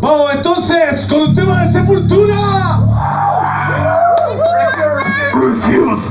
Vamos entonces con un tema de sepultura. Refuse,